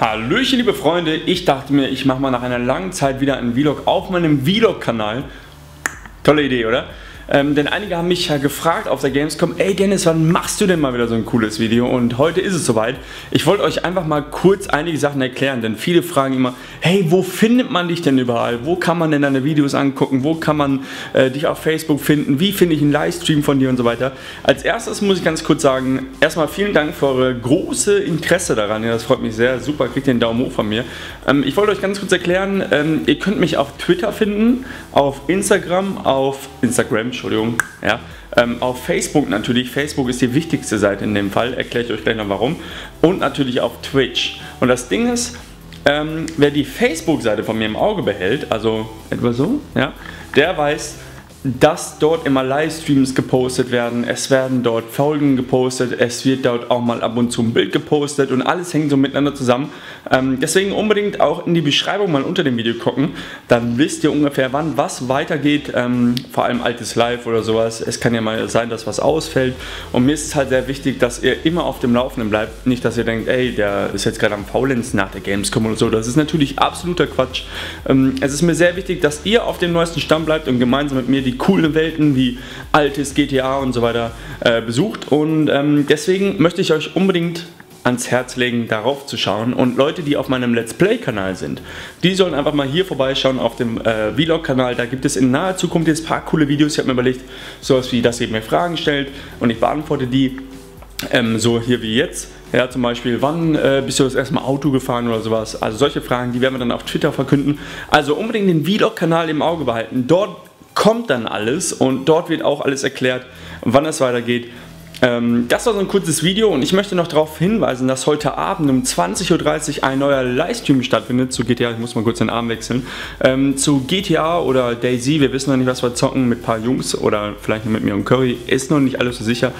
Hallöchen liebe Freunde, ich dachte mir, ich mache mal nach einer langen Zeit wieder einen Vlog auf meinem Vlog-Kanal. Tolle Idee, oder? Ähm, denn einige haben mich ja gefragt auf der Gamescom, ey Dennis, wann machst du denn mal wieder so ein cooles Video? Und heute ist es soweit. Ich wollte euch einfach mal kurz einige Sachen erklären, denn viele fragen immer, hey, wo findet man dich denn überall? Wo kann man denn deine Videos angucken? Wo kann man äh, dich auf Facebook finden? Wie finde ich einen Livestream von dir und so weiter? Als erstes muss ich ganz kurz sagen, erstmal vielen Dank für eure große Interesse daran. Ja, das freut mich sehr. Super, kriegt einen Daumen hoch von mir. Ähm, ich wollte euch ganz kurz erklären, ähm, ihr könnt mich auf Twitter finden, auf Instagram, auf Instagram, Entschuldigung, ja, ähm, auf Facebook natürlich. Facebook ist die wichtigste Seite in dem Fall, erkläre ich euch gleich noch warum. Und natürlich auf Twitch. Und das Ding ist, ähm, wer die Facebook-Seite von mir im Auge behält, also etwa so, ja, der weiß, dass dort immer Livestreams gepostet werden, es werden dort Folgen gepostet, es wird dort auch mal ab und zu ein Bild gepostet und alles hängt so miteinander zusammen. Ähm, deswegen unbedingt auch in die Beschreibung mal unter dem Video gucken, dann wisst ihr ungefähr wann was weitergeht, ähm, vor allem altes Live oder sowas. Es kann ja mal sein, dass was ausfällt. Und mir ist es halt sehr wichtig, dass ihr immer auf dem Laufenden bleibt, nicht dass ihr denkt, ey, der ist jetzt gerade am Faulenzen nach der Gamescom oder so, das ist natürlich absoluter Quatsch. Ähm, es ist mir sehr wichtig, dass ihr auf dem neuesten Stand bleibt und gemeinsam mit mir die die coolen Welten wie altes GTA und so weiter äh, besucht. Und ähm, deswegen möchte ich euch unbedingt ans Herz legen, darauf zu schauen. Und Leute, die auf meinem Let's Play-Kanal sind, die sollen einfach mal hier vorbeischauen auf dem äh, Vlog-Kanal. Da gibt es in naher Zukunft jetzt ein paar coole Videos. Ich habe mir überlegt, sowas wie, dass ihr mir Fragen stellt und ich beantworte die. Ähm, so hier wie jetzt. Ja, zum Beispiel, wann äh, bist du das erste Mal Auto gefahren oder sowas? Also solche Fragen, die werden wir dann auf Twitter verkünden. Also unbedingt den Vlog-Kanal im Auge behalten. Dort kommt dann alles und dort wird auch alles erklärt, wann es weitergeht. Ähm, das war so ein kurzes Video und ich möchte noch darauf hinweisen, dass heute Abend um 20.30 Uhr ein neuer Livestream stattfindet zu GTA. Ich muss mal kurz den Arm wechseln. Ähm, zu GTA oder Daisy. Wir wissen noch nicht, was wir zocken mit ein paar Jungs oder vielleicht mit mir und Curry. Ist noch nicht alles so sicher.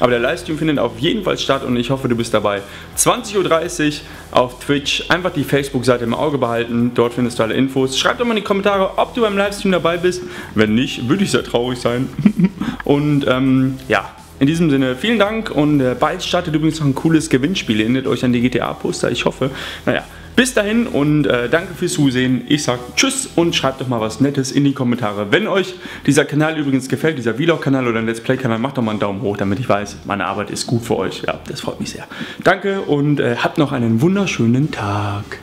Aber der Livestream findet auf jeden Fall statt und ich hoffe, du bist dabei. 20.30 Uhr auf Twitch. Einfach die Facebook-Seite im Auge behalten. Dort findest du alle Infos. Schreib doch mal in die Kommentare, ob du beim Livestream dabei bist. Wenn nicht, würde ich sehr traurig sein. und ähm, ja, in diesem Sinne, vielen Dank und äh, bald startet übrigens noch ein cooles Gewinnspiel. Erinnert euch an die GTA-Poster, ich hoffe. Naja, bis dahin und äh, danke fürs Zusehen. Ich sag Tschüss und schreibt doch mal was Nettes in die Kommentare. Wenn euch dieser Kanal übrigens gefällt, dieser Vlog-Kanal oder ein Let's Play-Kanal, macht doch mal einen Daumen hoch, damit ich weiß, meine Arbeit ist gut für euch. Ja, das freut mich sehr. Danke und äh, habt noch einen wunderschönen Tag.